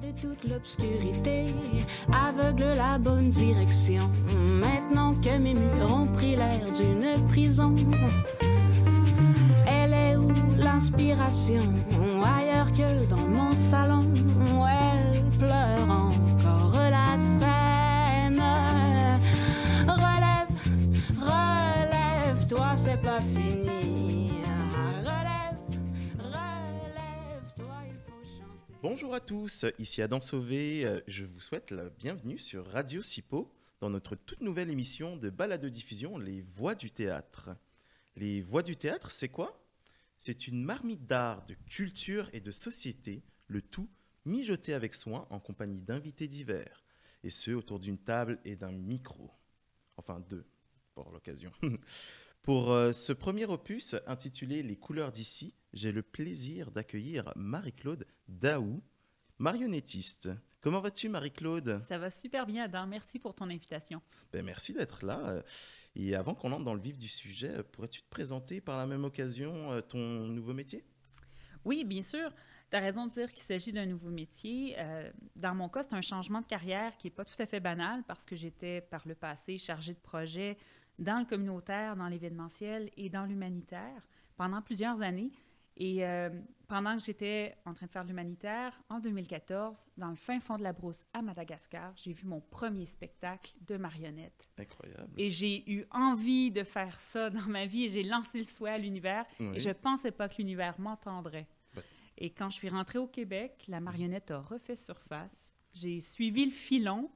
de toute l'obscurité, aveugle la bonne direction. Maintenant que mes murs ont pris l'air d'une prison, elle est où l'inspiration? Ailleurs que dans mon salon, où elle pleure Bonjour à tous, ici Adam Sauvé. Euh, Je vous souhaite la bienvenue sur Radio Sipo dans notre toute nouvelle émission de balado-diffusion Les Voix du théâtre. Les Voix du théâtre, c'est quoi? C'est une marmite d'art, de culture et de société, le tout mijoté avec soin en compagnie d'invités divers, et ce autour d'une table et d'un micro. Enfin deux, pour l'occasion. Pour euh, ce premier opus intitulé Les couleurs d'ici, j'ai le plaisir d'accueillir Marie-Claude Daou, marionnettiste. Comment vas-tu Marie-Claude? Ça va super bien, Adam. Merci pour ton invitation. Ben, Merci d'être là. Et avant qu'on entre dans le vif du sujet, pourrais-tu te présenter par la même occasion euh, ton nouveau métier? Oui, bien sûr. Tu as raison de dire qu'il s'agit d'un nouveau métier. Euh, dans mon cas, c'est un changement de carrière qui n'est pas tout à fait banal parce que j'étais par le passé chargée de projet dans le communautaire, dans l'événementiel et dans l'humanitaire pendant plusieurs années. Et euh, pendant que j'étais en train de faire l'humanitaire, en 2014, dans le fin fond de la brousse à Madagascar, j'ai vu mon premier spectacle de marionnettes. Incroyable. Et j'ai eu envie de faire ça dans ma vie et j'ai lancé le souhait à l'univers. Oui. Et je pensais pas que l'univers m'entendrait. Ben. Et quand je suis rentrée au Québec, la marionnette a refait surface. J'ai suivi le filon.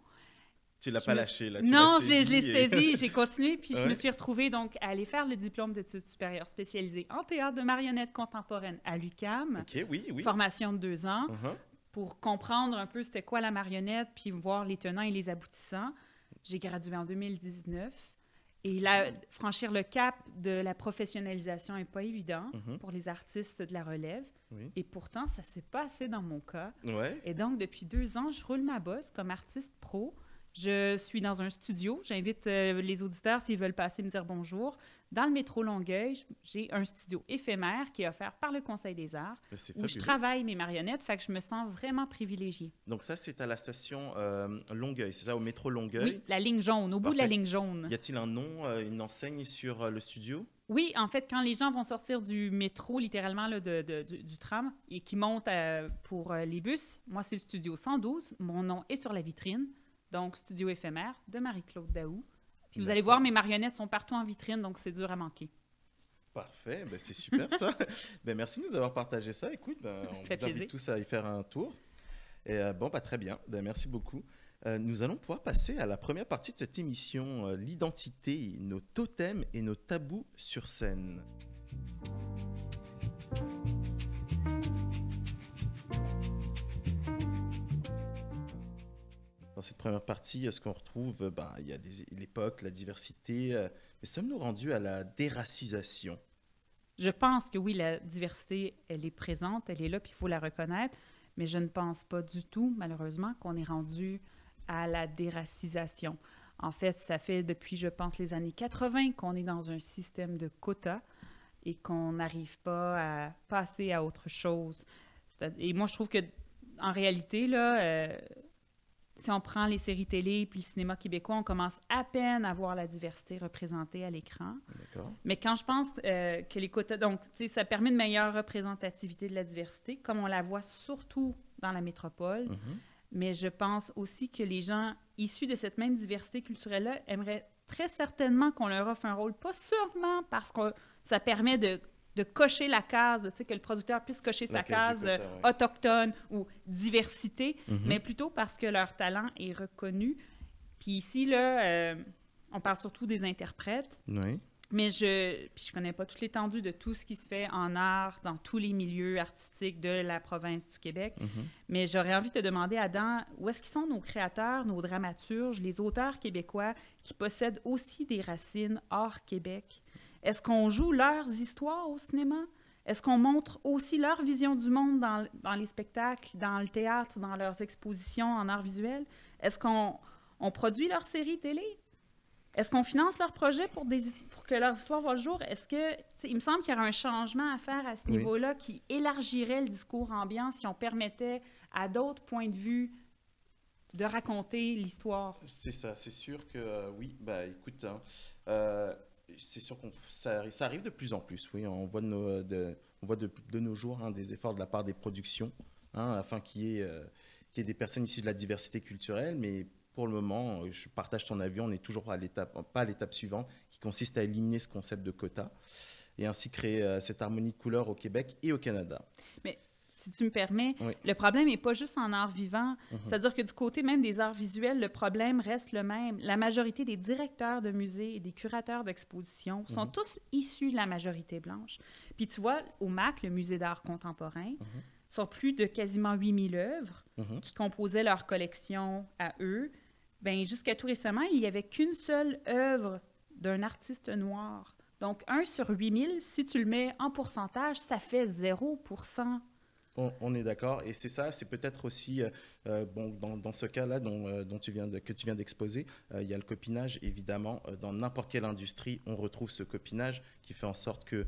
Tu l'as pas lâché là. tu non, je l'ai l'ai saisi j'ai continué, puis je me suis retrouvée donc à aller faire le diplôme d'études supérieures spécialisées en théâtre de marionnette contemporaine à l'UQAM. Ok, oui, oui. Formation de deux ans Uh-huh. pour comprendre un peu c'était quoi la marionnette, puis voir les tenants et les aboutissants. J'ai gradué en 2019. Et là, franchir le cap de la professionnalisation n'est pas évident Mhm. pour les artistes de la relève. Oui. Et pourtant, ça s'est passé dans mon cas. Ouais. Et donc, depuis deux ans, je roule ma bosse comme artiste pro. Je suis dans un studio. J'invite euh, les auditeurs, s'ils veulent passer me dire bonjour. Dans le métro Longueuil, j'ai un studio éphémère qui est offert par le Conseil des arts où je travaille mes marionnettes. Fait que je me sens vraiment privilégiée. Donc ça, c'est à la station euh, Longueuil, c'est ça, au métro Longueuil? Oui, la ligne jaune, au bout de la ligne jaune. Y a-t-il un nom, euh, une enseigne sur le studio? Oui, en fait, quand les gens vont sortir du métro, littéralement, là, de, de- du, du tram, et qui montent pour les bus, moi, c'est le studio 112. Mon nom est sur la vitrine. Donc, studio éphémère de Marie-Claude Daou. Puis vous allez voir, mes marionnettes sont partout en vitrine, donc c'est dur à manquer. Parfait, ben, c'est super ça. ben, merci de nous avoir partagé ça. Écoute, ben, on vous invite tous à y faire un tour. Et euh, bon, bah, très bien, Ben, merci beaucoup. Euh, nous allons pouvoir passer à la première partie de cette émission, euh, l'identité, nos totems et nos tabous sur scène. Cette première partie, ce qu'on retrouve, euh, ben, il y a l'époque, la diversité, euh, mais sommes-nous rendus à la déracisation? Je pense que oui, la diversité, elle est présente, elle est là, puis il faut la reconnaître, mais je ne pense pas du tout, malheureusement, qu'on est rendu à la déracisation. En fait, ça fait depuis, je pense, les années 80 qu'on est dans un système de quotas et qu'on n'arrive pas à passer à autre chose. Et moi, je trouve que, en réalité, là, euh, si on prend les séries télé puis le cinéma québécois, on commence à peine à voir la diversité représentée à l'écran. Mais quand je pense euh, que les quotas, donc, tu sais, ça permet une meilleure représentativité de la diversité, comme on la voit surtout dans la métropole. Mhm. Mais je pense aussi que les gens issus de cette même diversité culturelle-là aimeraient très certainement qu'on leur offre un rôle, pas sûrement parce que ça permet de, de cocher la case, que le producteur puisse cocher La sa case euh, ouais. autochtone ou diversité, Mhm. mais plutôt parce que leur talent est reconnu. Puis ici, là, euh, on parle surtout des interprètes. Oui. Mais je je connais pas toute l'étendue de tout ce qui se fait en art dans tous les milieux artistiques de la province du Québec. Mhm. Mais j'aurais envie de te demander, Adam, où est-ce qu'ils sont nos créateurs, nos dramaturges, les auteurs québécois qui possèdent aussi des racines hors Québec? Est-ce qu'on joue leurs histoires au cinéma? Est-ce qu'on montre aussi leur vision du monde dans, dans les spectacles, dans le théâtre, dans leurs expositions en art visuel? Est-ce qu'on on produit leurs séries télé? Est-ce qu'on finance leurs projets pour, des, pour que leurs histoires voient le jour? Est-ce que, il me semble qu'il y aurait un changement à faire à ce Oui. niveau-là qui élargirait le discours ambiant si on permettait à d'autres points de vue de raconter l'histoire? C'est ça, c'est sûr que euh, oui, bah écoute, hein, euh, c'est sûr que ça, arrive de plus en plus, oui, on voit de nos, on voit de, de nos jours hein, des efforts de la part des productions, hein, afin qu'il y, euh, qu y, ait des personnes issues de la diversité culturelle, mais pour le moment, je partage ton avis, on est toujours pas à l'étape suivante, qui consiste à éliminer ce concept de quota et ainsi créer euh, cette harmonie de couleurs au Québec et au Canada. Si tu me permets, oui. le problème n'est pas juste en art vivant. Mm -hmm. C'est-à-dire que du côté même des arts visuels, le problème reste le même. La majorité des directeurs de musées et des curateurs d'expositions mm -hmm. sont tous issus de la majorité blanche. Puis tu vois, au MAC, le musée d'art contemporain, mm -hmm. sur plus de quasiment 8000 œuvres qui composaient leur collection à eux, ben jusqu'à tout récemment, il n'y avait qu'une seule œuvre d'un artiste noir. Donc, 1 sur 8000, si tu le mets en pourcentage, ça fait 0 on, est d'accord. Et c'est ça, c'est peut-être aussi, euh, bon, dans, ce cas-là dont, euh, tu viens que tu viens d'exposer, euh, il y a le copinage, évidemment. dans n'importe quelle industrie, on retrouve ce copinage qui fait en sorte que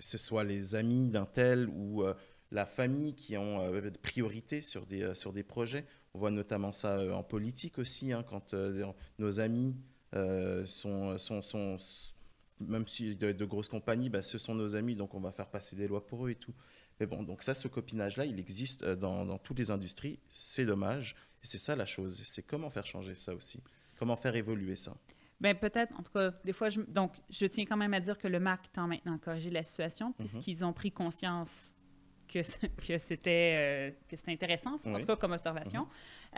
ce soit les amis d'un tel ou la famille qui ont priorité sur des, sur des projets. On voit notamment ça en politique aussi, hein, quand nos amis sont, sont, sont, même si de, de grosses compagnies, bah, ce sont nos amis, donc on va faire passer des lois pour eux et tout. Mais bon, donc ça, ce copinage-là, il existe dans, dans, toutes les industries. C'est dommage. Et c'est ça la chose. C'est comment faire changer ça aussi. Comment faire évoluer ça. Bien, peut-être, en tout cas, des fois, je, donc, je tiens quand même à dire que le MAC tend maintenant à corriger la situation, puisqu'ils mm -hmm. ont pris conscience que, que c'était euh, intéressant, en oui. tout cas, comme observation. Mm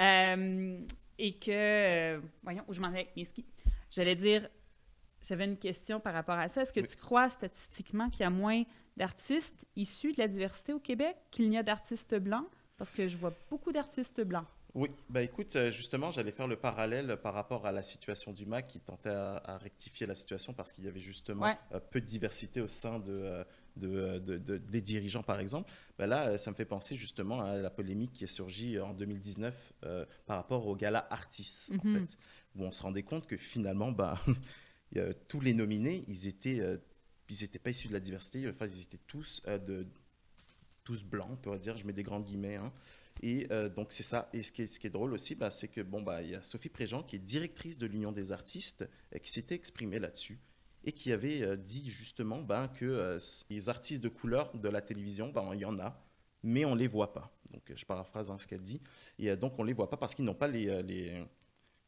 -hmm. euh, et que, euh, voyons, où je m'en vais avec mes skis. J'allais dire, j'avais une question par rapport à ça. Est-ce que oui. tu crois statistiquement qu'il y a moins d'artistes issus de la diversité au Québec qu'il n'y a d'artistes blancs? Parce que je vois beaucoup d'artistes blancs. Oui, bah écoute, euh, justement, j'allais faire le parallèle par rapport à la situation du MAC qui tentait à, à rectifier la situation parce qu'il y avait justement ouais. euh, peu de diversité au sein de, euh, de, de, de, des dirigeants, par exemple. Bah là, ça me fait penser justement à la polémique qui est surgie en 2019 euh, par rapport au gala Artis, mm -hmm. en Mm-hmm. fait, où on se rendait compte que finalement, bah, tous les nominés, ils étaient ils n'étaient pas issus de la diversité, enfin, ils étaient tous, euh, de, tous blancs, on pourrait dire, je mets des grands guillemets. Hein. Et euh, donc, c'est ça. Et ce qui est, drôle aussi, bah, c'est que, bon, bah, il y a Sophie Préjean, qui est directrice de l'Union des artistes, euh, qui s'était exprimée là-dessus et qui avait euh, dit justement bah, que euh, les artistes de couleur de la télévision, il y en a, mais on ne les voit pas. Donc, je paraphrase hein, ce qu'elle dit. Et euh, donc, on ne les voit pas parce qu'ils n'ont pas les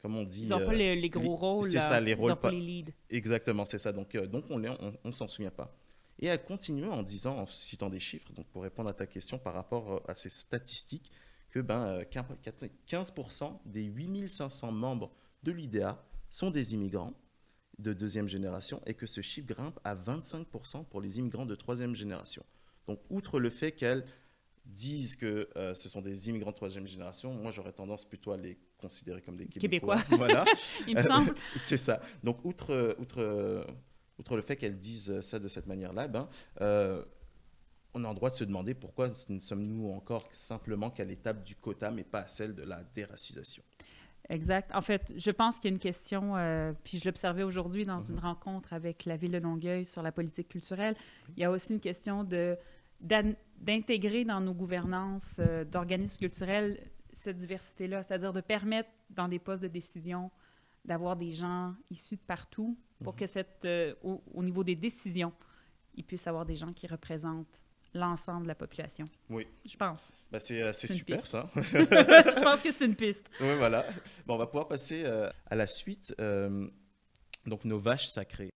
comme on dit. Ils n'ont pas les, les, gros les, rôles. C'est ça, les ils rôles. Pas, pas les leads. Exactement, c'est ça. Donc, euh, donc on ne on, on s'en souvient pas. Et elle continue en disant, en citant des chiffres, donc pour répondre à ta question par rapport euh, à ces statistiques, que ben, 15% des 8500 membres de l'IDEA sont des immigrants de deuxième génération et que ce chiffre grimpe à 25% pour les immigrants de troisième génération. Donc, outre le fait qu'elle disent que euh, ce sont des immigrants de troisième génération, moi j'aurais tendance plutôt à les considérer comme des Québécois. Québécois. voilà. Il me semble. C'est ça. Donc outre, outre, outre le fait qu'elles disent ça de cette manière-là, ben, euh, on a le droit de se demander pourquoi sommes-nous encore simplement qu'à l'étape du quota, mais pas à celle de la déracisation. Exact. En fait, je pense qu'il y a une question, euh, puis je l'observais aujourd'hui dans mm -hmm. une rencontre avec la ville de Longueuil sur la politique culturelle. Il y a aussi une question de d'intégrer dans nos gouvernances euh, d'organismes culturels cette diversité-là, c'est-à-dire de permettre dans des postes de décision d'avoir des gens issus de partout pour mmh. que cette, euh, au, au, niveau des décisions, il puisse avoir des gens qui représentent l'ensemble de la population. Oui. Je pense. Ben c'est euh, super piste. ça. Je pense que c'est une piste. Oui, voilà. Bon, on va pouvoir passer euh, à la suite. Euh, donc, nos vaches sacrées.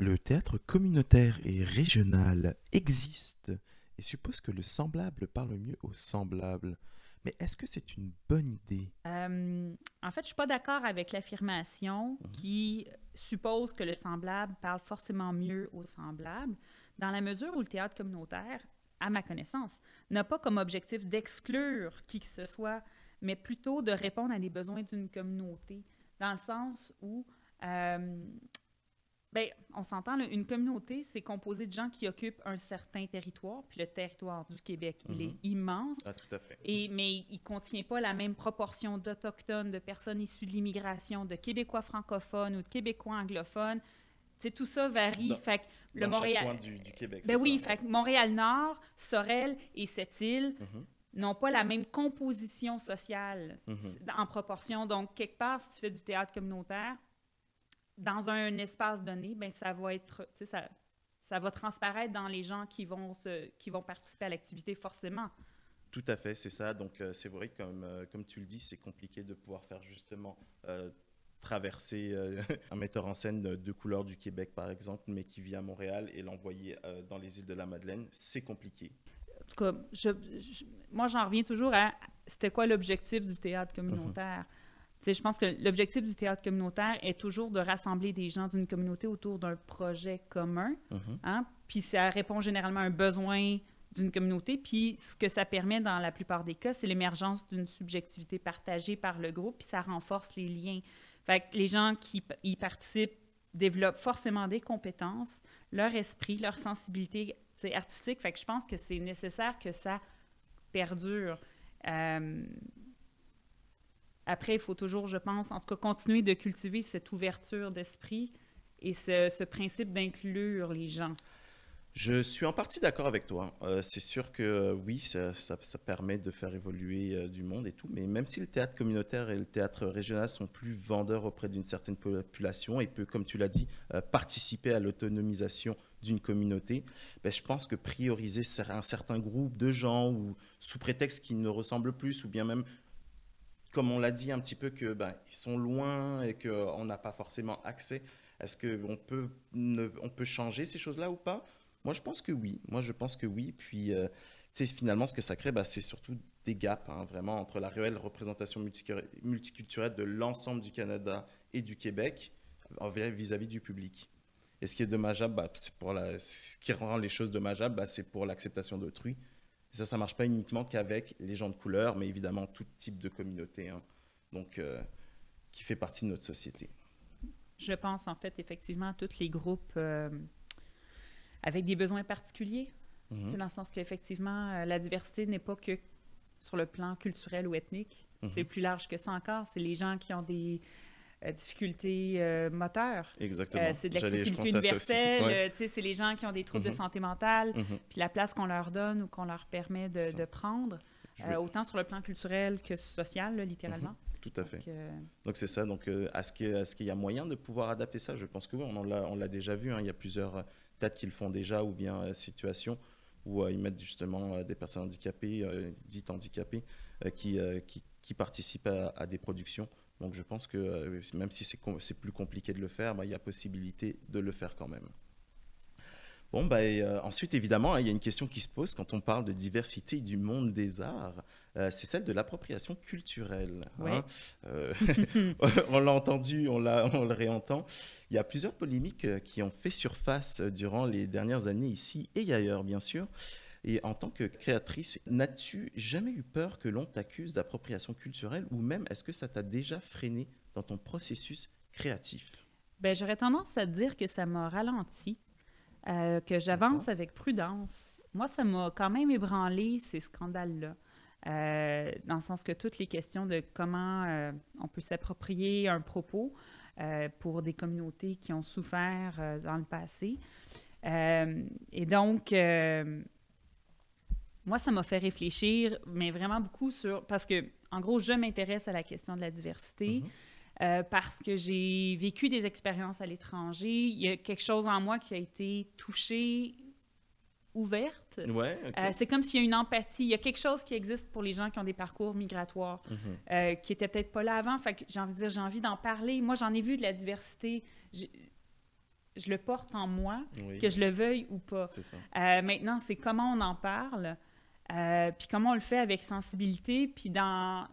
Le théâtre communautaire et régional existe et suppose que le semblable parle mieux au semblable. Mais est-ce que c'est une bonne idée? Euh, en fait, je ne suis pas d'accord avec l'affirmation mmh. qui suppose que le semblable parle forcément mieux au semblable, dans la mesure où le théâtre communautaire, à ma connaissance, n'a pas comme objectif d'exclure qui que ce soit, mais plutôt de répondre à des besoins d'une communauté, dans le sens où euh, Bien, on s'entend, une communauté, c'est composé de gens qui occupent un certain territoire, puis le territoire du Québec, il Mhm. est immense, Ah, tout à fait. et, mais il ne contient pas la même proportion d'Autochtones, de personnes issues de l'immigration, de Québécois francophones ou de Québécois anglophones. Tu sais, tout ça varie. Dans- fait que le Dans Montréal... chaque coin du, du Québec. Ben oui, ça. fait que Montréal-Nord, Sorel et Sept-Îles Mhm. n'ont pas la même composition sociale Mhm. en proportion. Donc, quelque part, si tu fais du théâtre communautaire, dans un espace donné, ben ça va être, tu sais, ça, ça va transparaître dans les gens qui vont, se, qui vont participer à l'activité forcément. Tout à fait, c'est ça. Donc euh, c'est vrai que comme, euh, comme tu le dis, c'est compliqué de pouvoir faire justement euh, traverser un metteur en scène de, de couleur du Québec, par exemple, mais qui vit à Montréal et l'envoyer dans les îles de la Madeleine. C'est compliqué. En tout cas, je, je- moi, j'en reviens toujours à c'était quoi l'objectif du théâtre communautaire? Tu sais, Je pense que l'objectif du théâtre communautaire est toujours de rassembler des gens d'une communauté autour d'un projet commun. Mhm. Hein? Puis ça répond généralement à un besoin d'une communauté. Puis ce que ça permet dans la plupart des cas, c'est l'émergence d'une subjectivité partagée par le groupe, puis ça renforce les liens. Fait que les gens qui y participent développent forcément des compétences, leur esprit, leur sensibilité artistique. Fait que je pense que c'est nécessaire que ça perdure. Euh, Après, il faut toujours, je pense, en tout cas, continuer de cultiver cette ouverture d'esprit et ce, principe d'inclure les gens. Je suis en partie d'accord avec toi. Euh, c'est sûr que euh, oui, ça, permet de faire évoluer euh, du monde et tout, mais même si le théâtre communautaire et le théâtre régional sont plus vendeurs auprès d'une certaine population et peut, comme tu l'as dit, participer à l'autonomisation d'une communauté, ben, je pense que prioriser un certain groupe de gens ou sous prétexte qu'ils ne ressemblent plus ou bien même comme on l'a dit un petit peu que ben, ils sont loin et qu'on n'a pas forcément accès. Est-ce qu'on peut, changer ces choses-là ou pas Moi, je pense que oui. Moi, je pense que oui. Puis, euh, finalement, ce que ça crée, bah, c'est surtout des gaps, hein, vraiment, entre la réelle représentation multicul- multiculturelle de l'ensemble du Canada et du Québec vis-à-vis du public. Et ce qui est dommageable, la, ce qui rend les choses dommageables, bah, c'est pour l'acceptation d'autrui. Et ça, ça marche pas uniquement qu'avec les gens de couleur, mais évidemment tout type de communauté, hein. donc euh, qui fait partie de notre société. Je pense en fait effectivement à tous les groupes euh, avec des besoins particuliers. Mhm. C'est dans le sens qu'effectivement, euh, la diversité n'est pas que sur le plan culturel ou ethnique. Mhm. C'est plus large que ça encore. C'est les gens qui ont des euh, difficultés euh, moteurs. Exactement. Euh, c'est de l'accessibilité universelle. Ouais. euh, c'est les gens qui ont des troubles Mhm. de santé mentale. Mhm. Puis la place qu'on leur donne ou qu'on leur permet de, prendre, euh, autant sur le plan culturel que social, là, littéralement. Tout à fait. Donc, c'est ça. Donc est-ce qu'il y a moyen de pouvoir adapter ça Je pense que oui, on l'a, déjà vu. hein. Il y a plusieurs têtes qui le font déjà ou bien situations où euh, ils mettent justement euh, des personnes handicapées, euh, dites handicapées, qui, qui, qui participent à, à des productions. Donc je pense que euh, même si c'est, plus compliqué de le faire, bah, il y a possibilité de le faire quand même. Bon, bah, et, euh, ensuite, évidemment, hein, il y a une question qui se pose quand on parle de diversité du monde des arts. Euh, c'est celle de l'appropriation culturelle. Hein. Euh, on l'a entendu, on, l'a, on le réentend. Il y a plusieurs polémiques qui ont fait surface durant les dernières années ici et ailleurs, bien sûr. Et en tant que créatrice, n'as-tu jamais eu peur que l'on t'accuse d'appropriation culturelle ou même est-ce que ça t'a déjà freiné dans ton processus créatif? Ben, j'aurais tendance à dire que ça m'a ralenti, euh, que j'avance avec prudence. Moi, ça m'a quand même ébranlé ces scandales-là. Euh, dans le sens que toutes les questions de comment euh, on peut s'approprier un propos pour des communautés qui ont souffert dans le passé. Et donc, moi, ça m'a fait réfléchir, mais vraiment beaucoup sur... Parce que, en gros, je m'intéresse à la question de la diversité. Mhm. Euh, parce que j'ai vécu des expériences à l'étranger. Il y a quelque chose en moi qui a été touché, ouverte. Ouais, ok. Euh, c'est comme s'il y a une empathie. Il y a quelque chose qui existe pour les gens qui ont des parcours migratoires, Mhm. euh, qui n'était peut-être pas là avant. Fait que j'ai envie de dire, j'ai envie d'en parler. Moi, j'en ai vu de la diversité. Je, je le porte en moi, Oui, que je le veuille ou pas. c'est ça. Maintenant, c'est comment on en parle, euh, puis comment on le fait avec sensibilité, puis dans,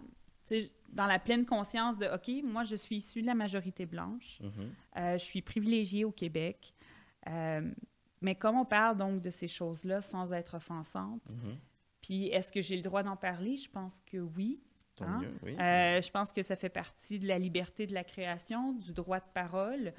dans la pleine conscience de, OK, moi, je suis issue de la majorité blanche, Mhm. euh, je suis privilégiée au Québec, euh, mais comment on parle donc de ces choses-là sans être offensante? Mhm. Puis est-ce que j'ai le droit d'en parler? Je pense que oui. Hein? mieux, oui. Je pense que ça fait partie de la liberté de la création, du droit de parole.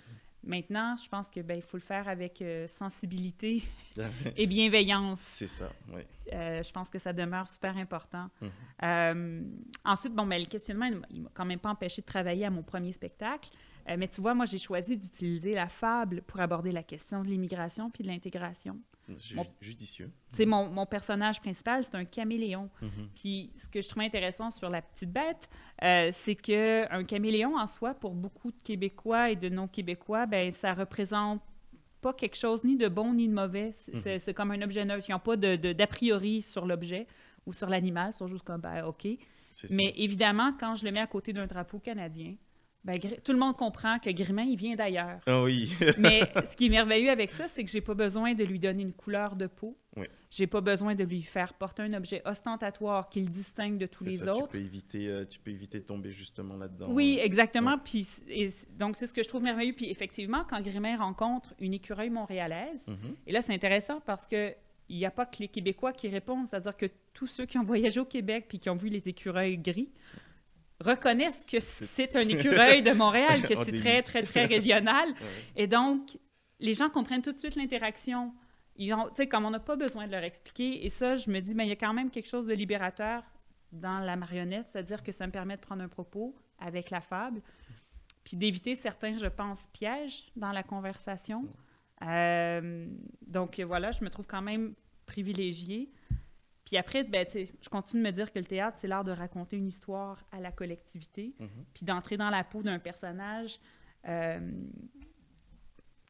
Maintenant, je pense que ben, il faut le faire avec euh, sensibilité et bienveillance. C'est ça, oui. Euh, je pense que ça demeure super important. Mhm. Euh, ensuite, bon, ben, le questionnement, il m'a- quand même pas empêché de travailler à mon premier spectacle. Mais tu vois, moi, j'ai choisi d'utiliser la fable pour aborder la question de l'immigration puis de l'intégration. Mon- Judicieux. Sais, mon, mon personnage principal, c'est un caméléon. Mhm. Puis ce que je trouvais intéressant sur La Petite Bête, euh, c'est qu'un caméléon en soi, pour beaucoup de Québécois et de non-Québécois, ben ça représente pas quelque chose ni de bon ni de mauvais. C'est Mhm. c'est- c'est comme un objet neutre. Ils n'ont pas d'a priori sur l'objet ou sur l'animal. Ils sont juste comme, ben, OK. C'est. Mais évidemment, quand je le mets à côté d'un drapeau canadien, ben, tout le monde comprend que Grimin, il vient d'ailleurs. Ah oui. Mais ce qui est merveilleux avec ça, c'est que j'ai pas besoin de lui donner une couleur de peau. Oui. J'ai pas besoin de lui faire porter un objet ostentatoire qui le distingue de tous les ça, autres. Tu peux, éviter, euh, tu peux éviter de tomber justement là-dedans. Oui, exactement. Ouais. Puis, et donc, c'est ce que je trouve merveilleux. Puis, effectivement, quand Grimin rencontre une écureuil montréalaise, Mhm. et là, c'est intéressant parce que il n'y a pas que les Québécois qui répondent, c'est-à-dire que tous ceux qui ont voyagé au Québec puis qui ont vu les écureuils gris reconnaissent que c'est un écureuil de Montréal, que c'est très, très, très régional. Et donc, les gens comprennent tout de suite l'interaction. Ils ont, tu sais, comme on n'a pas besoin de leur expliquer. Et ça, je me dis, mais il y a quand même quelque chose de libérateur dans la marionnette, c'est-à-dire que ça me permet de prendre un propos avec la fable, puis d'éviter certains, je pense, pièges dans la conversation. Euh, donc voilà, je me trouve quand même privilégiée. Puis après, ben, je continue de me dire que le théâtre, c'est l'art de raconter une histoire à la collectivité, Mhm. puis d'entrer dans la peau d'un personnage euh,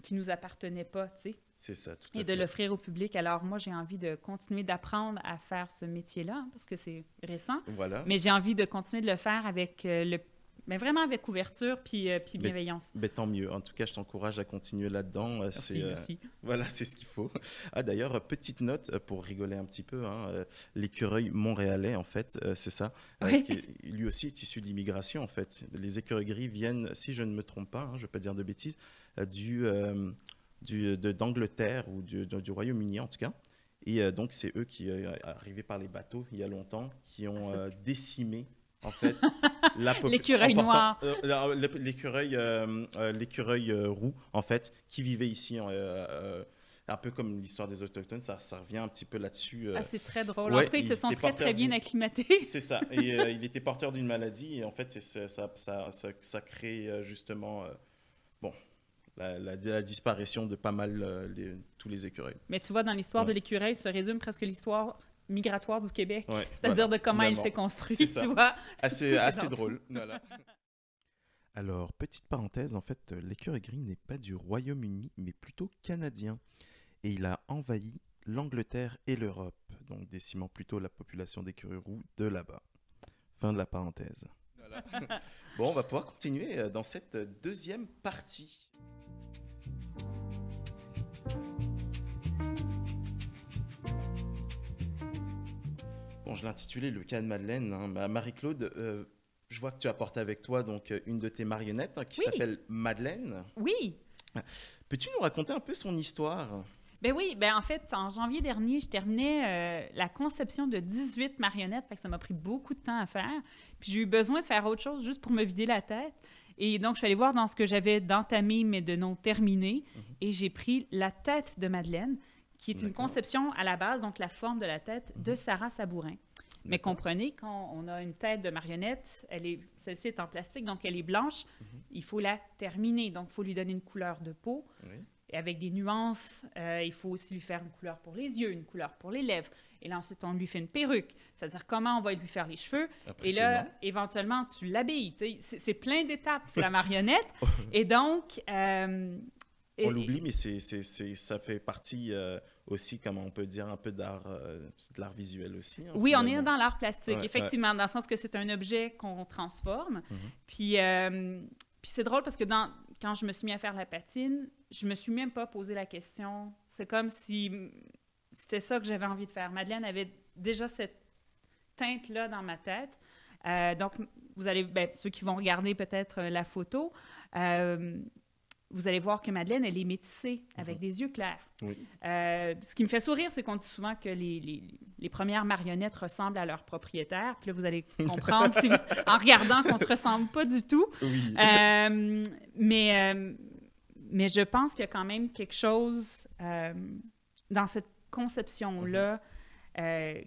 qui nous appartenait pas, tu sais, C'est ça, tout à et de l'offrir au public. Alors moi, j'ai envie de continuer d'apprendre à faire ce métier-là, hein, parce que c'est récent, Voilà. mais j'ai envie de continuer de le faire avec euh, le... Mais vraiment avec ouverture puis, euh, puis Mais- bienveillance. Ben, tant mieux. En tout cas, je t'encourage à continuer là-dedans. Euh, Merci, c'est, euh, merci. Voilà, c'est ce qu'il faut. Ah, d'ailleurs, petite note pour rigoler un petit peu. hein, l'écureuil montréalais, en fait, c'est ça. Parce que lui aussi est issu d'immigration, en fait. Les écureuils gris viennent, si je ne me trompe pas, hein, je ne vais pas dire de bêtises, du, du, de- d'Angleterre ou du, du- du Royaume-Uni, en tout cas. Et donc, c'est eux qui, arrivés par les bateaux il y a longtemps, qui ont Ah, décimé, en fait. L'écureuil noir. Euh, l'écureuil euh, roux, en fait, qui vivait ici, euh, un peu comme l'histoire des Autochtones, ça, ça revient un petit peu là-dessus. euh, Ah, c'est très drôle. ouais, en tout cas, ils il se sont très, très bien acclimatés. c'est ça. Et euh, il était porteur d'une maladie, et en fait, ça, ça, ça, ça crée justement bon, la, la- la disparition de pas mal les- tous les écureuils. Mais tu vois, dans l'histoire Ouais. de l'écureuil se résume presque l'histoire migratoire du Québec. Ouais, C'est-à-dire voilà, de comment il s'est construit, C'est tu vois. Assez, drôle. Voilà. Alors, petite parenthèse, en fait, l'écureuil gris n'est pas du Royaume-Uni, mais plutôt canadien. Et il a envahi l'Angleterre et l'Europe, donc décimant plutôt la population d'écureuils roux de là-bas. Fin de la parenthèse. Voilà. bon, on va pouvoir continuer euh, dans cette deuxième partie. Bon, je l'ai intitulé Le cas de Madeleine. hein. Marie-Claude, euh, je vois que tu apportes avec toi donc euh, une de tes marionnettes hein, qui Oui. s'appelle Madeleine. Oui. Peux-tu nous raconter un peu son histoire? Ben oui, ben en fait, en janvier dernier, je terminais euh, la conception de 18 marionnettes, fait que ça m'a pris beaucoup de temps à faire. Puis j'ai eu besoin de faire autre chose juste pour me vider la tête. Et donc, je suis allée voir dans ce que j'avais d'entamé, mais de non terminé, et j'ai pris la tête de Madeleine, qui est une conception à la base, donc la forme de la tête de Sarah Sabourin. Mais comprenez, quand on a une tête de marionnette, elle est, celle-ci est en plastique, donc elle est blanche. Il faut la terminer, donc il faut lui donner une couleur de peau. Oui. Et avec des nuances, euh, il faut aussi lui faire une couleur pour les yeux, une couleur pour les lèvres. Et là, ensuite, on lui fait une perruque. C'est-à-dire comment on va lui faire les cheveux. Et là, éventuellement, tu l'habilles. C'est plein d'étapes, la marionnette. et donc... euh, On l'oublie, mais c'est, ça fait partie euh, aussi, comment on peut dire, un peu d'art, euh, de l'art visuel aussi. hein, Oui, on est dans l'art plastique, Ouais, effectivement, dans le sens que c'est un objet qu'on transforme. Mhm. Puis, euh, puis c'est drôle parce que dans, quand je me suis mis à faire la patine, je me suis même pas posé la question. C'est comme si c'était ça que j'avais envie de faire. Madeleine avait déjà cette teinte-là dans ma tête. Donc, vous allez, ben, ceux qui vont regarder peut-être la photo, vous allez voir que Madeleine, elle est métissée avec des yeux clairs. Oui. Euh, ce qui me fait sourire, c'est qu'on dit souvent que les, les- les premières marionnettes ressemblent à leur propriétaire. Puis là, vous allez comprendre si- en regardant qu'on se ressemble pas du tout. Oui. Euh, mais, euh, mais je pense qu'il y a quand même quelque chose dans cette conception-là euh,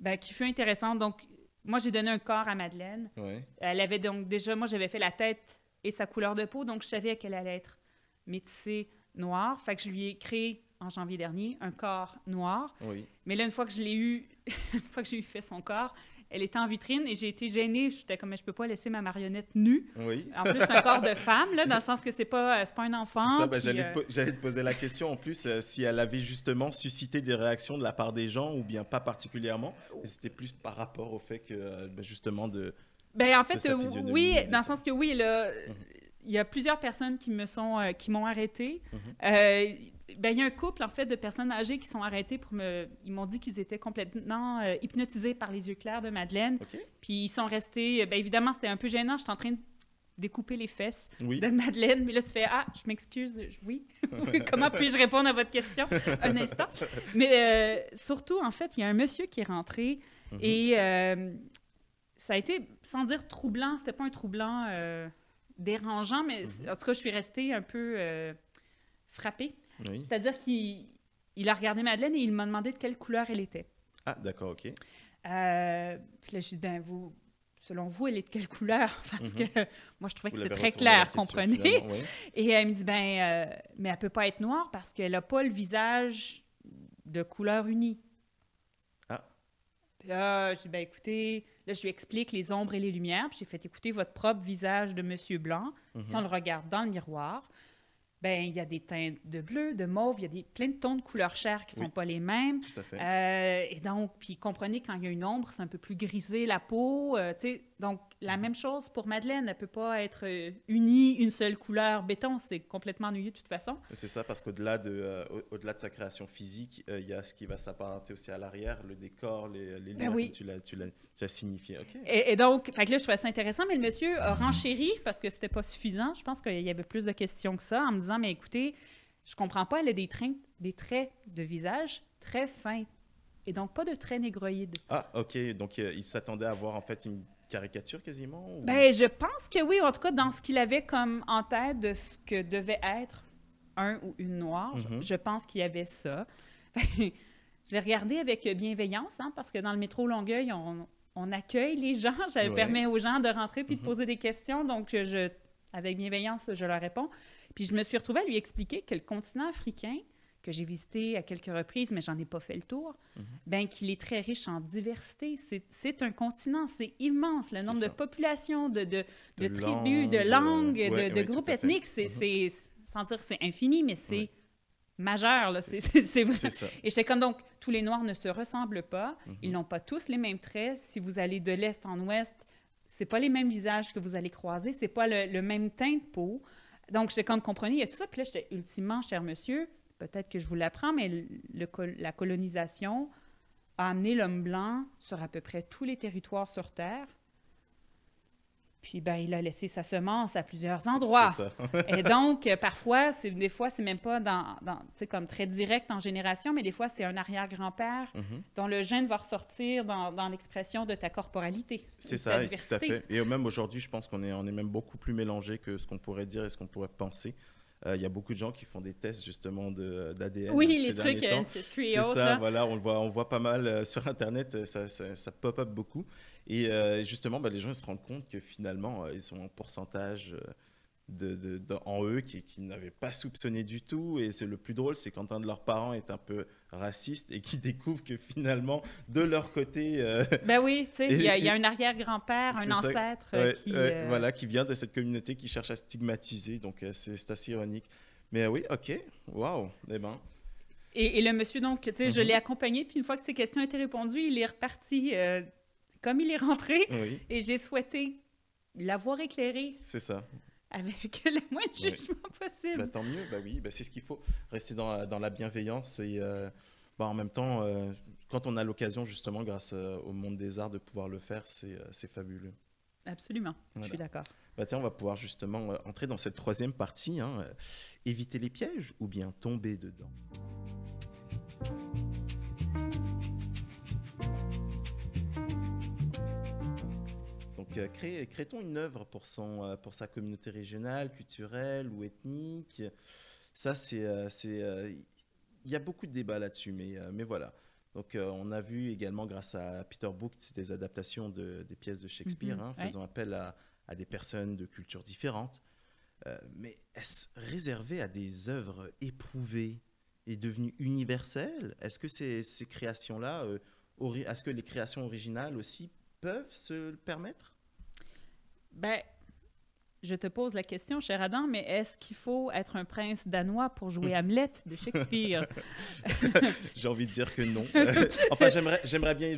ben, qui fut intéressante. Donc, moi, j'ai donné un corps à Madeleine. Elle avait donc déjà, moi, j'avais fait la tête et sa couleur de peau, donc je savais qu'elle allait être métissée noire. Fait que je lui ai créé en janvier dernier un corps noir. Oui. Mais là, une fois que je l'ai eu, une fois que j'ai eu fait son corps, elle était en vitrine et j'ai été gênée. J'étais comme, je peux pas laisser ma marionnette nue. Oui. En plus, un corps de femme, là, dans le sens que c'est pas, euh, pas un enfant. C'est ça, j'allais, euh, te j'allais te poser la question en plus euh, si elle avait justement suscité des réactions de la part des gens ou bien pas particulièrement. C'était plus par rapport au fait que euh, bah, justement de. Ben, en fait, euh, oui, de dans le sens que oui, là, il y a plusieurs personnes qui me sont, euh, qui m'ont arrêté. Mhm. Euh, ben, il y a un couple, en fait, de personnes âgées qui sont arrêtées pour me... Ils m'ont dit qu'ils étaient complètement euh, hypnotisés par les yeux clairs de Madeleine. Puis ils sont restés... Ben, évidemment, c'était un peu gênant. J'étais en train de découper les fesses Oui. de Madeleine. Mais là, tu fais « Ah, je m'excuse. Oui. Comment puis-je répondre à votre question? Un instant? Mais euh, surtout, en fait, il y a un monsieur qui est rentré Mhm. et euh, ça a été, sans dire troublant, c'était pas un troublant euh, dérangeant, mais Mhm. en tout cas, je suis restée un peu euh, frappée. Oui. C'est-à-dire qu'il il a regardé Madeleine et il m'a demandé de quelle couleur elle était. Ah, d'accord, ok. Euh, puis là, je dis, ben, vous, selon vous, elle est de quelle couleur? Parce Mhm. que moi, je trouvais que c'était très clair, comprenez? oui. Et elle me dit, ben, euh, mais elle peut pas être noire parce qu'elle n'a pas le visage de couleur unie. Ah. Puis là, je dis, ben, écoutez, là, je lui explique les ombres et les lumières. Puis j'ai fait écouter votre propre visage de Monsieur Blanc. Si Mhm. on le regarde dans le miroir, ben, il y a des teintes de bleu, de mauve, il y a des, plein de tons de couleurs chair qui Oui. sont pas les mêmes. Tout à fait. Euh, et donc, puis comprenez, quand il y a une ombre, c'est un peu plus grisé la peau. euh, tu sais. Donc, la même chose pour Madeleine. Elle peut pas être euh, unie, une seule couleur béton. C'est complètement ennuyeux de toute façon. C'est ça, parce qu'au-delà de, euh, au-delà de sa création physique, euh, il y a ce qui va s'apparenter aussi à l'arrière, le décor, les, les Ben oui. tu l'as, tu, l'as, tu as signifié. Et, et donc, fait que là, je trouvais ça intéressant, mais le monsieur a renchéri parce que c'était pas suffisant. Je pense qu'il y avait plus de questions que ça en me disant, mais écoutez, je comprends pas, elle a des, traits, des traits de visage très fins et donc pas de traits négroïdes. Ah, ok. Donc, euh, il s'attendait à voir en fait une caricature quasiment ou- Ben, je pense que oui, en tout cas, dans ce qu'il avait comme en tête de ce que devait être un ou une noire, je- Mhm. je pense qu'il y avait ça. je l'ai regardé avec bienveillance, hein, parce que dans le métro Longueuil, on, on accueille les gens. Je Ouais. permets aux gens de rentrer puis de Mhm. poser des questions. Donc, je, avec bienveillance, je leur réponds. Puis je me suis retrouvée à lui expliquer que le continent africain, que j'ai visité à quelques reprises, mais j'en ai pas fait le tour, Mhm. ben qu'il est très riche en diversité. C'est- un continent, c'est immense. Le nombre de populations, de, de, de, De tribus, de langues, euh, de, ouais, de ouais, groupes ethniques. C'est, Mhm. c'est- sans dire que c'est infini, mais c'est Ouais. majeur. Là. C'est, vrai. Et j'étais comme donc, tous les Noirs ne se ressemblent pas. Mhm. Ils n'ont pas tous les mêmes traits. Si vous allez de l'est en ouest, c'est pas les mêmes visages que vous allez croiser. C'est pas le, le même teint de peau. Donc, j'étais comme, comprenez, il y a tout ça. Puis là, j'étais ultimement, cher monsieur, peut-être que je vous l'apprends, mais le- le col- la colonisation a amené l'homme blanc sur à peu près tous les territoires sur Terre. Puis, ben, il a laissé sa semence à plusieurs endroits. Ça. Et donc, euh, parfois, c'est, des fois, c'est même pas dans, dans comme très direct en génération, mais des fois, c'est un arrière-grand-père Mhm. dont le gène va ressortir dans, dans l'expression de ta corporalité. C'est ça, ta et tout à diversité. fait. Et même aujourd'hui, je pense qu'on est, on est même beaucoup plus mélangé que ce qu'on pourrait dire et ce qu'on pourrait penser. Euh, Il y a beaucoup de gens qui font des tests justement d'ADN. Oui, ces les trucs. Ancestry et C'est ça, là. voilà, on le voit, on voit pas mal euh, sur Internet, euh, ça, ça, ça pop-up beaucoup. Et euh, justement, bah, les gens ils se rendent compte que finalement, ils ont un pourcentage de, de- de- en eux qui, qui n'avaient pas soupçonné du tout. Et c'est le plus drôle, c'est quand un de leurs parents est un peu raciste et qui découvre que finalement, de leur côté, euh, Ben oui, tu sais, il y, a- y un arrière-grand-père, un ça. ancêtre Ouais, qui... ouais, euh, voilà, qui vient de cette communauté qui cherche à stigmatiser. Donc euh, c'est assez ironique. Mais oui, ok, waouh, eh ben, Et, et le monsieur, donc, tu sais, je Mhm. l'ai accompagné, puis une fois que ses questions étaient répondues, il est reparti comme il est rentré. oui, Et j'ai souhaité l'avoir éclairé c'est ça. Avec le moins de Ouais. jugement possible. Bah, tant mieux, bah oui, bah, c'est ce qu'il faut. Rester dans, la- dans la bienveillance et euh, bah, en même temps, euh, quand on a l'occasion justement grâce euh, au monde des arts de pouvoir le faire, c'est euh, fabuleux. Absolument, je suis d'accord. Bah, tiens, on va pouvoir justement entrer dans cette troisième partie, hein, éviter les pièges ou bien tomber dedans. Donc, euh, crée, crée-t-on une œuvre pour, son, euh, pour sa communauté régionale, culturelle ou ethnique? Ça, c'est. euh, c'est, Il y a beaucoup de débats là-dessus, mais, mais voilà. Donc, euh, on a vu également, grâce à Peter c'est des adaptations de, des pièces de Shakespeare, Mhm, hein, ouais. faisant appel à, à des personnes de cultures différentes. Euh, mais est-ce réservé à des œuvres éprouvées et devenues universelles? Est-ce que ces, ces créations-là, euh, est-ce que les créations originales aussi peuvent se le permettre? Ben, je te pose la question, cher Adam, mais est-ce qu'il faut être un prince danois pour jouer Hamlet de Shakespeare? J'ai envie de dire que non. Euh, enfin, j'aimerais, bien,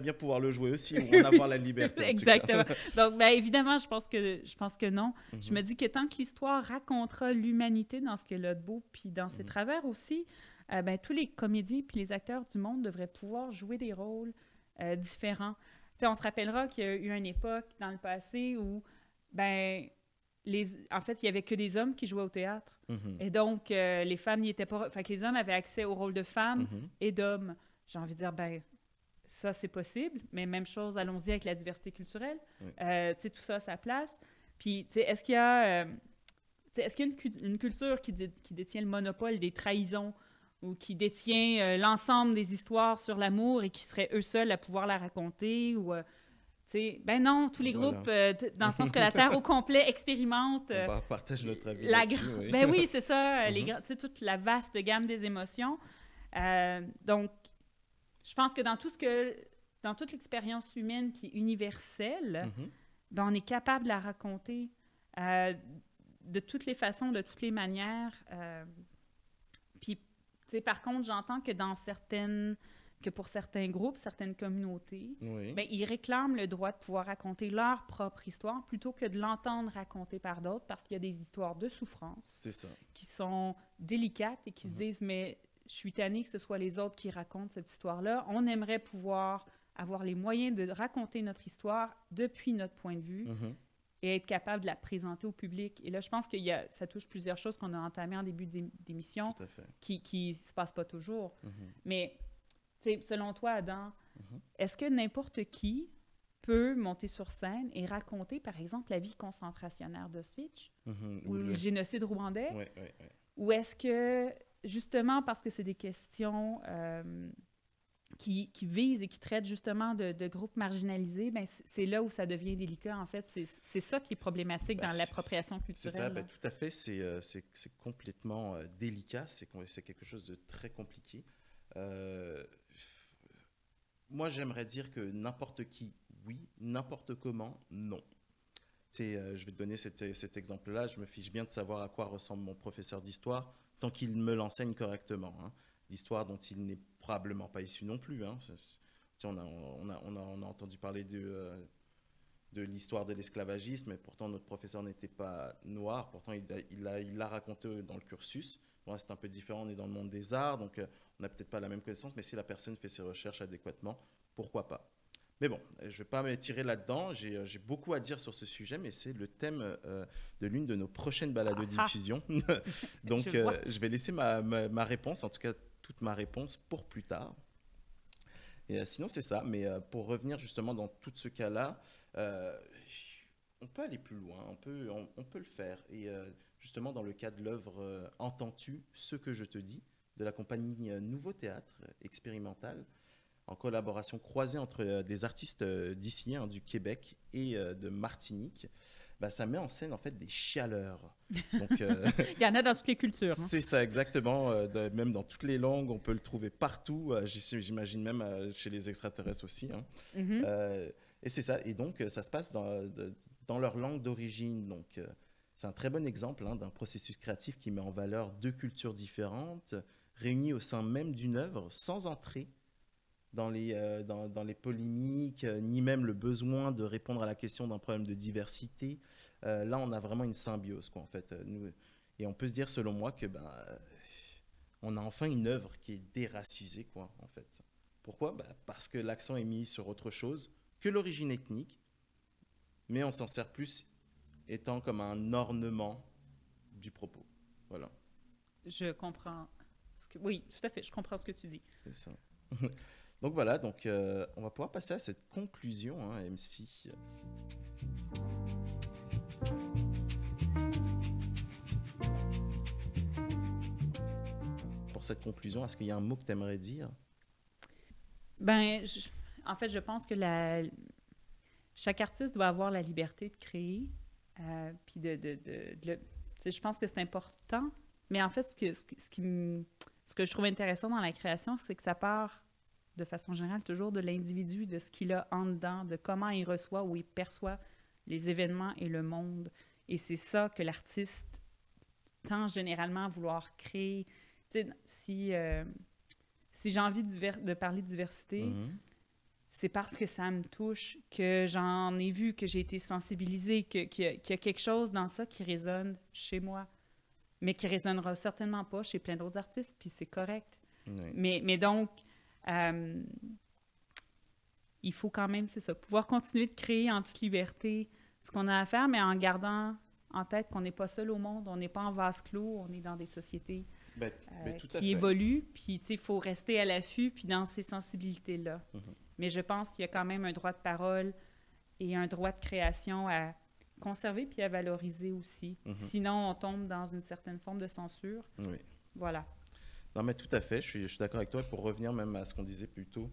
bien pouvoir le jouer aussi, ou en avoir la liberté. en tout cas. Exactement. Donc, ben, évidemment, je pense que, je pense que non. Je Mhm. me dis que tant que l'histoire racontera l'humanité dans ce qu'elle a de beau, puis dans ses Mhm. travers aussi, euh, ben, tous les comédiens puis les acteurs du monde devraient pouvoir jouer des rôles euh, différents. On se rappellera qu'il y a eu une époque dans le passé où, ben, les, en fait, il y avait que des hommes qui jouaient au théâtre. Mhm. Et donc, euh, les femmes n'y étaient pas... Fait que les hommes avaient accès au rôle de femmes Mhm. et d'hommes. J'ai envie de dire, ben, ça, c'est possible, mais même chose, allons-y avec la diversité culturelle. Oui. Euh, tu sais, tout ça a sa place. Puis, tu sais, est-ce qu'il y a, euh, est-ce qu'il y a une, cu- une culture qui détient le monopole des trahisons ou qui détient euh, l'ensemble des histoires sur l'amour et qui seraient eux seuls à pouvoir la raconter ou... euh, ben non, tous les Voilà. groupes, euh, dans le sens que la Terre au complet expérimente euh, On va- partage notre avis la oui. Ben oui, c'est ça, euh, les Mhm. sais, toute la vaste gamme des émotions. Euh, donc, je pense que dans tout ce que, dans toute l'expérience humaine qui est universelle, Mhm. ben, on est capable de la raconter euh, de toutes les façons, de toutes les manières. euh, puis, par contre, j'entends que dans certaines, que pour certains groupes, certaines communautés, Oui. ben, ils réclament le droit de pouvoir raconter leur propre histoire plutôt que de l'entendre raconter par d'autres parce qu'il y a des histoires de souffrance ça. qui sont délicates et qui se disent mais je suis tannée que ce soit les autres qui racontent cette histoire-là. On aimerait pouvoir avoir les moyens de raconter notre histoire depuis notre point de vue Mhm. Et être capable de la présenter au public. Et là, je pense que ça touche plusieurs choses qu'on a entamées en début d'é- d'émission qui ne se passent pas toujours. Mhm. Mais, selon toi, Adam, Mhm. est-ce que n'importe qui peut monter sur scène et raconter, par exemple, la vie concentrationnaire d'Auschwitz Mhm. ou Ou le le- génocide rwandais? Ouais, ouais. Ou est-ce que, justement, parce que c'est des questions euh, qui, qui visent et qui traitent justement de, de groupes marginalisés, ben c'est là où ça devient délicat, en fait. C'est c'est ça qui est problématique Ben, dans c'est- l'appropriation C'est culturelle. ça, là. ben, tout à fait. C'est euh, c'est- c'est complètement euh, délicat. C'est c'est quelque chose de très compliqué. Euh, moi, j'aimerais dire que n'importe qui, oui. N'importe comment, non. Euh, je vais te donner cet, cet exemple-là. Je me fiche bien de savoir à quoi ressemble mon professeur d'histoire tant qu'il me l'enseigne correctement. hein. L'histoire dont il n'est probablement pas issu non plus. hein. On, a, on, a, on, a, on a entendu parler de, euh, de l'histoire de l'esclavagisme, et pourtant notre professeur n'était pas noir, pourtant il l'a il a, il raconté dans le cursus. Bon, c'est un peu différent, on est dans le monde des arts, donc euh, on n'a peut-être pas la même connaissance, mais si la personne fait ses recherches adéquatement, pourquoi pas mais bon, euh, je ne vais pas m'étirer là-dedans. J'ai j'ai beaucoup à dire sur ce sujet, mais c'est le thème euh, de l'une de nos prochaines balades de Ah ah. diffusion. Donc, Je euh, vais laisser ma, ma- ma réponse, en tout cas toute ma réponse, pour plus tard. Et, euh, sinon, c'est ça. Mais euh, pour revenir justement dans tout ce cas-là, euh, on peut aller plus loin, on peut, on, peut le faire. Et justement, dans le cas de l'œuvre Entends-tu ce que je te dis de la compagnie Nouveau Théâtre Expérimental, en collaboration croisée entre des artistes d'ici, hein, du Québec et de Martinique, bah, ça met en scène en fait des chialeurs. Donc, euh, Il y en a dans toutes les cultures. hein. c'est ça, exactement. euh, de- même dans toutes les langues, on peut le trouver partout. euh, J'imagine même chez les extraterrestres aussi. hein. Mhm. Et c'est ça. Et donc, ça se passe dans, de- dans leur langue d'origine. Donc, c'est un très bon exemple hein, d'un processus créatif qui met en valeur deux cultures différentes, réunies au sein même d'une œuvre, sans entrer dans les, euh, dans, dans les polémiques, euh, ni même le besoin de répondre à la question d'un problème de diversité. Euh, là, on a vraiment une symbiose, quoi, en fait. Nous- et on peut se dire, selon moi, que ben, on a enfin une œuvre qui est déracisée, quoi, en fait. Pourquoi? Bah, Parce que l'accent est mis sur autre chose que l'origine ethnique, mais on s'en sert plus étant comme un ornement du propos. Voilà, Je comprends. ce que- Oui, tout à fait. Je comprends ce que tu dis. c'est ça. Donc voilà, donc euh, on va pouvoir passer à cette conclusion, hein, MC. Pour cette conclusion, est-ce qu'il y a un mot que tu aimerais dire? Ben, en fait, je pense que chaque artiste doit avoir la liberté de créer, euh, puis de, je pense que c'est important. Mais en fait, ce que, ce que je trouve intéressant dans la création, c'est que ça part de façon générale toujours de l'individu, de ce qu'il a en dedans, de comment il reçoit ou il perçoit les événements et le monde. Et c'est ça que l'artiste tend généralement à vouloir créer. Si, euh, si j'ai envie de, parler de diversité, Mhm. c'est parce que ça me touche, que j'en ai vu, que j'ai été sensibilisée, que- qu'il y, a- qu'il y a quelque chose dans ça qui résonne chez moi, mais qui résonnera certainement pas chez plein d'autres artistes, puis c'est correct. Oui. Mais, mais donc, euh, il faut quand même, c'est ça, pouvoir continuer de créer en toute liberté ce qu'on a à faire, mais en gardant en tête qu'on n'est pas seul au monde, on n'est pas en vase clos, on est dans des sociétés Ben, euh, ben, qui évoluent, puis tu sais, il faut rester à l'affût, puis dans ces sensibilités-là. Mhm. Mais je pense qu'il y a quand même un droit de parole et un droit de création à conserver puis à valoriser aussi. Mhm. Sinon, on tombe dans une certaine forme de censure. Oui. Voilà. Non, mais tout à fait, je suis, d'accord avec toi. Pour revenir même à ce qu'on disait plus tôt,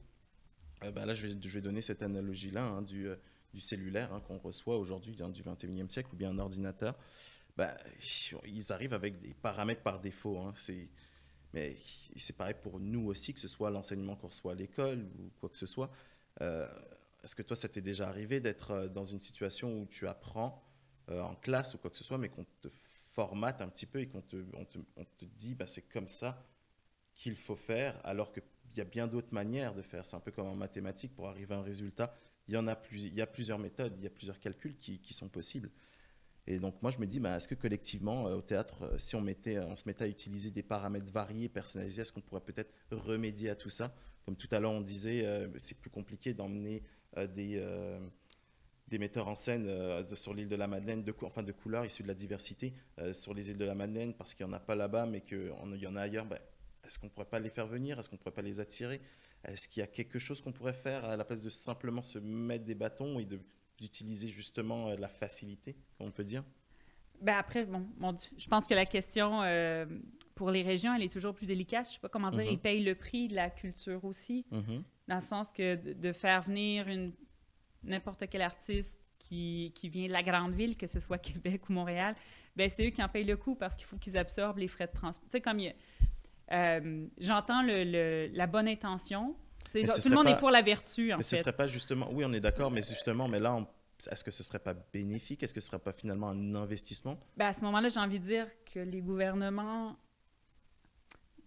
euh, ben là, je vais, donner cette analogie-là hein, du, euh, du cellulaire hein, qu'on reçoit aujourd'hui du 21e siècle ou bien un ordinateur. Ben, ils arrivent avec des paramètres par défaut. hein, mais c'est pareil pour nous aussi, que ce soit l'enseignement qu'on reçoit à l'école ou quoi que ce soit. Euh, est-ce que toi, ça t'est déjà arrivé d'être dans une situation où tu apprends en classe ou quoi que ce soit, mais qu'on te formate un petit peu et qu'on te, dit, bah, c'est comme ça qu'il faut faire, alors qu'il y a bien d'autres manières de faire. C'est un peu comme en mathématiques, pour arriver à un résultat, il y, en a, plus, il y a plusieurs méthodes, il y a plusieurs calculs qui, sont possibles. Et donc moi je me dis, bah, est-ce que collectivement euh, au théâtre, euh, si on, mettait, on se mettait à utiliser des paramètres variés, personnalisés, est-ce qu'on pourrait peut-être remédier à tout ça? Comme tout à l'heure on disait, euh, c'est plus compliqué d'emmener euh, des, euh, metteurs en scène euh, sur l'île de la Madeleine, de, enfin de couleurs issues de la diversité, euh, sur les îles de la Madeleine, parce qu'il n'y en a pas là-bas, mais qu'il y en a ailleurs. bah, est-ce qu'on ne pourrait pas les faire venir? Est-ce qu'on ne pourrait pas les attirer? Est-ce qu'il y a quelque chose qu'on pourrait faire à la place de simplement se mettre des bâtons et d'utiliser justement euh, la facilité, on peut dire? Ben après, bon, je pense que la question euh, pour les régions, elle est toujours plus délicate. Je sais pas comment dire. Mhm. Ils payent le prix de la culture aussi, dans le sens que de, faire venir n'importe quel artiste qui, qui vient de la grande ville, que ce soit Québec ou Montréal, ben c'est eux qui en payent le coût parce qu'il faut qu'ils absorbent les frais de transport. Tu sais, comme il y a- euh, j'entends le, le- la bonne intention. Ce tout le monde pas- est pour la vertu, en Mais ce fait. serait pas justement, oui, on est d'accord, mais justement, mais là, on- est-ce que ce serait pas bénéfique? Est-ce que ce serait pas finalement un investissement? Ben, à ce moment-là, j'ai envie de dire que les gouvernements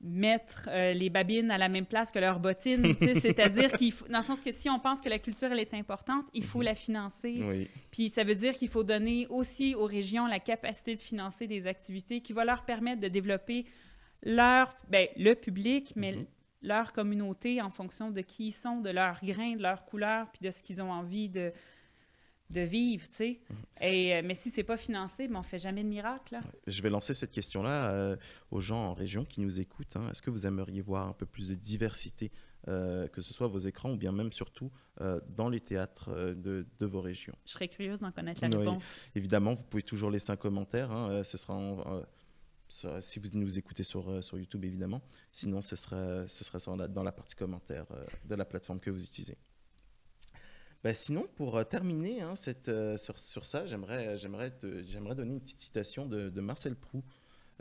mettent euh, les babines à la même place que leurs bottines. C'est-à-dire qu'il faut, dans le sens que si on pense que la culture, elle est importante, il faut la financer. Oui. Puis ça veut dire qu'il faut donner aussi aux régions la capacité de financer des activités qui vont leur permettre de développer leur, ben, le public, mais Mhm. leur communauté en fonction de qui ils sont, de leur grain, de leur couleur, puis de ce qu'ils ont envie de, de vivre, tu sais. Mhm. Et, euh, mais si c'est pas financé, ben, on fait jamais de miracle, là. Je vais lancer cette question-là euh, aux gens en région qui nous écoutent. hein. Est-ce que vous aimeriez voir un peu plus de diversité, euh, que ce soit vos écrans ou bien même surtout euh, dans les théâtres de, de vos régions? Je serais curieuse d'en connaître la Oui. réponse. Évidemment, vous pouvez toujours laisser un commentaire. hein, ce sera en- si vous nous écoutez sur, euh, sur YouTube, évidemment. Sinon, ce sera, ce sera dans la partie commentaire euh, de la plateforme que vous utilisez. Bah, sinon, pour euh, terminer hein, sur, ça, j'aimerais, j'aimerais, j'aimerais donner une petite citation de, Marcel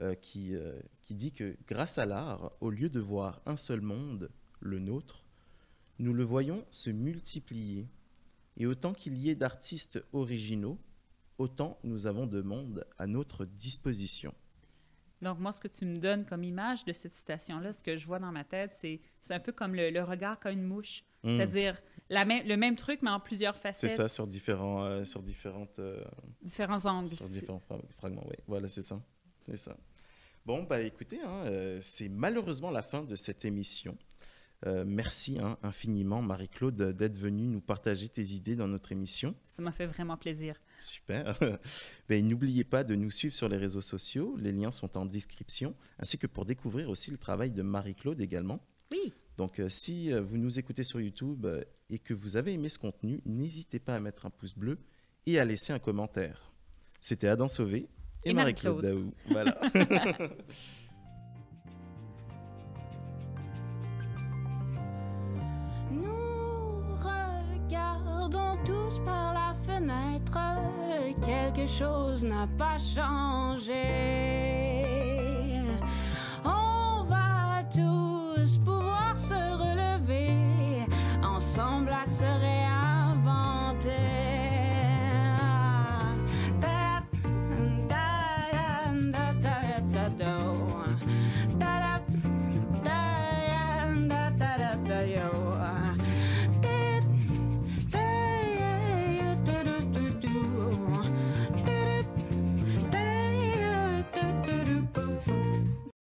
euh, qui, qui dit que grâce à l'art, au lieu de voir un seul monde, le nôtre, nous le voyons se multiplier. Et autant qu'il y ait d'artistes originaux, autant nous avons de monde à notre disposition. Donc, moi, ce que tu me donnes comme image de cette citation-là, ce que je vois dans ma tête, c'est, c'est un peu comme le, le regard qu'a une mouche. Mm. C'est-à-dire le même truc, mais en plusieurs C'est facettes, ça sur différents, euh, sur différentes, euh, différents angles. sur différents fra- fragments. Oui, voilà, c'est ça, c'est ça. Bon, bah écoutez, hein, euh, c'est malheureusement la fin de cette émission. Euh, merci hein, infiniment, Marie-Claude, d'être venue nous partager tes idées dans notre émission. Ça m'a fait vraiment plaisir. Super. Ben, n'oubliez pas de nous suivre sur les réseaux sociaux. Les liens sont en description, ainsi que pour découvrir aussi le travail de Marie-Claude également. Oui. Donc, euh, si euh, vous nous écoutez sur YouTube et que vous avez aimé ce contenu, n'hésitez pas à mettre un pouce bleu et à laisser un commentaire. C'était Adam Sauvé et, et Marie-Claude Daou. Voilà. par la fenêtre, quelque chose n'a pas changé. On va tout